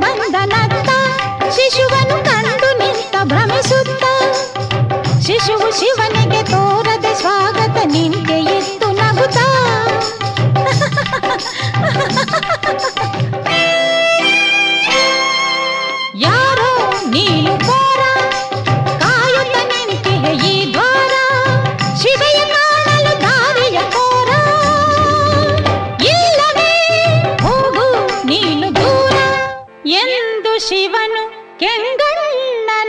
ಬಂದನತ್ತ ಶಿಶುವನು ಕಂಡು ನಿಂತ ಭ್ರಮಿಸುತ್ತ ಶಿಶುವು ಶಿವನಿಗೆ ತೋರದೆ ಸ್ವಾಗತ ನಿಂತೆ ಎದ್ದು ನಗುತ್ತಾ ಕೆಂಗಣ್ಣನಾಗಿರಿ.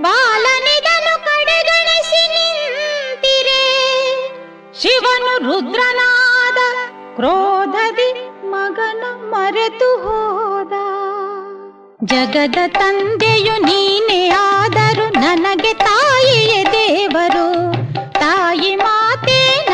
ಬಾಲನಿದನು ಕಡೆಗಣಿಸಿ ನಿಂತಿರೆ. ಶಿವನು ರುದ್ರನಾದ ಕ್ರೋಧದಿ ಮಗನ ಮರೆತು ಹೋದ. ಜಗದ ತಂದೆಯು ನೀನೇ ಆದರೂ ನನಗೆ ತಾಯಿಯೇ ದೇವರು. ತಾಯಿ ಮಾತೇ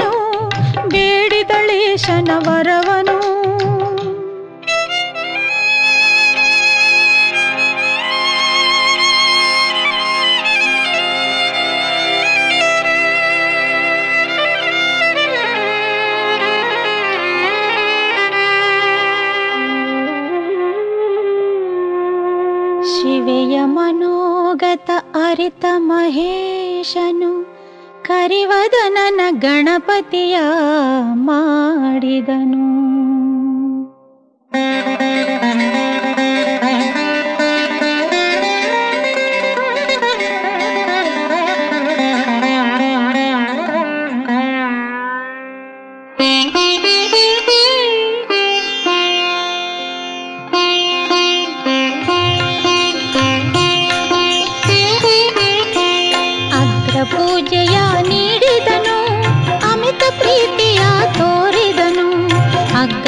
ವರವನು ಬೇಡಿದಳೇಶನ ವರವನು ಶಿವೆಯ ಮನೋಗತ ಅರಿತ ಮಹೇಶನು. ಹರಿವದನನ ಗಣಪತಿಯ ಮಾಡಿದನು.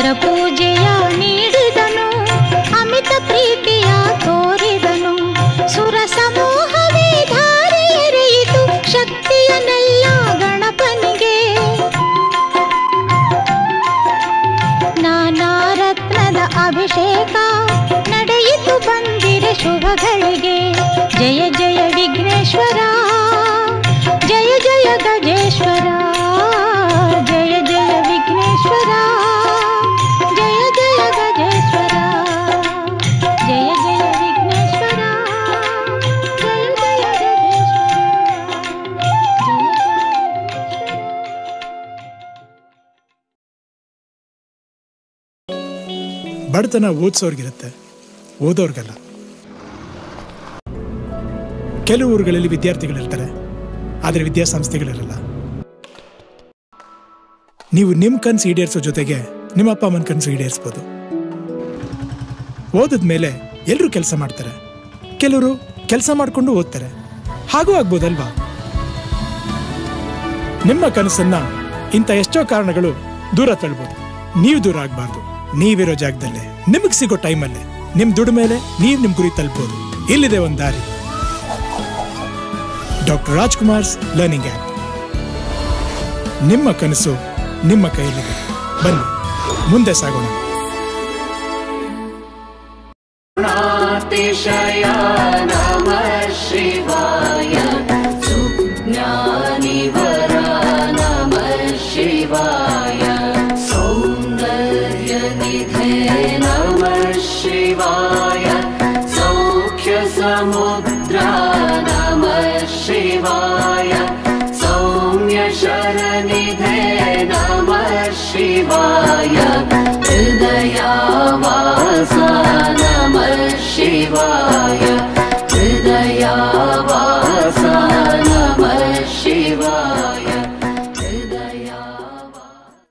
ಪರ ಪೂಜೆಯ ನೀಡಿದನು, ಅಮಿತ ಪ್ರೀತಿಯ ತೋರಿದನು. ಸುರ ಸಮೂಹವೇ ಧಾರೆಯರೆಯಿತು ಶಕ್ತಿಯನ್ನೆಲ್ಲ ಗಣಪನಿಗೆ. ನಾನಾ ಅಭಿಷೇಕ ನಡೆಯಿತು ಬಂದಿರ ಶುಭಗಳಿಗೆ. ಜಯ ಜಯ ಬಡತನ ಓದಿಸೋರ್ಗಿರುತ್ತೆ. ಓದೋರ್ಗಲ್ಲ. ಕೆಲವು ಊರುಗಳಲ್ಲಿ ವಿದ್ಯಾರ್ಥಿಗಳಿರ್ತಾರೆ. ಆದರೆ ವಿದ್ಯಾಸಂಸ್ಥೆಗಳಿರಲ್ಲ. ನೀವು ನಿಮ್ಮ ಕನಸು ಈಡೇರಿಸೋ ಜೊತೆಗೆ ನಿಮ್ಮ ಅಪ್ಪ ಅಮ್ಮನ ಕನಸು ಈಡೇರಿಸ್ಬೋದು. ಓದಿದ ಮೇಲೆ ಎಲ್ಲರೂ ಕೆಲಸ ಮಾಡ್ತಾರೆ. ಕೆಲವರು ಕೆಲಸ ಮಾಡಿಕೊಂಡು ಓದ್ತಾರೆ. ಹಾಗೂ ಆಗ್ಬೋದಲ್ವಾ? ನಿಮ್ಮ ಕನಸನ್ನ ಇಂಥ ಎಷ್ಟೋ ಕಾರಣಗಳು ದೂರ ತಳ್ಬೋದು. ನೀವು ದೂರ ಆಗಬಾರ್ದು. ನೀವಿರೋ ಜಾಗದಲ್ಲೇ, ನಿಮಗ್ ಸಿಗೋ ಟೈಮಲ್ಲಿ, ನಿಮ್ ದುಡ್ಡು ಮೇಲೆ ನೀವ್ ನಿಮ್ ಗುರಿ ತಲುಪೋದು ಇಲ್ಲಿದೆ ಒಂದ್ ದಾರಿ. ಡಾಕ್ಟರ್ ರಾಜ್ಕುಮಾರ್ಸ್ ಲರ್ನಿಂಗ್ ಆಪ್ ನಿಮ್ಮ ಕನಸು ನಿಮ್ಮ ಕೈಯಲ್ಲಿದೆ. ಬನ್ನಿ, ಮುಂದೆ ಸಾಗೋಣ. ಶಯನ निधे नमः शिवाय सौख्यसमुद्रा नमः शिवाय सौम्यशरणिधे नमः शिवाय हृदयावा नमः शिवाय